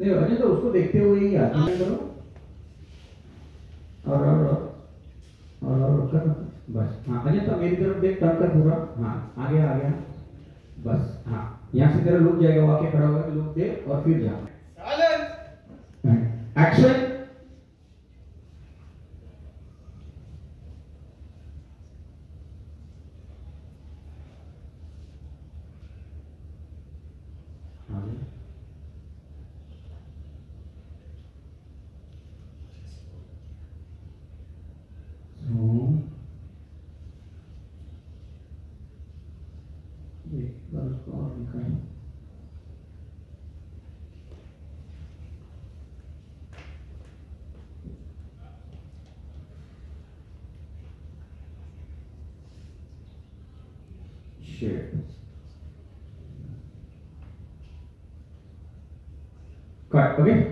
नहीं अजय तो उसको देखते हुए ही आगे करो और और और और कर। बस हाँ अजय तो मेरी तरफ़ देख टर्न कर पूरा हाँ आ गया आ गया बस हाँ यहाँ से तेरा लुक जाएगा वाक्य खड़ा होगा लुक दे और फिर जा। Action Sure. let us Correct, okay?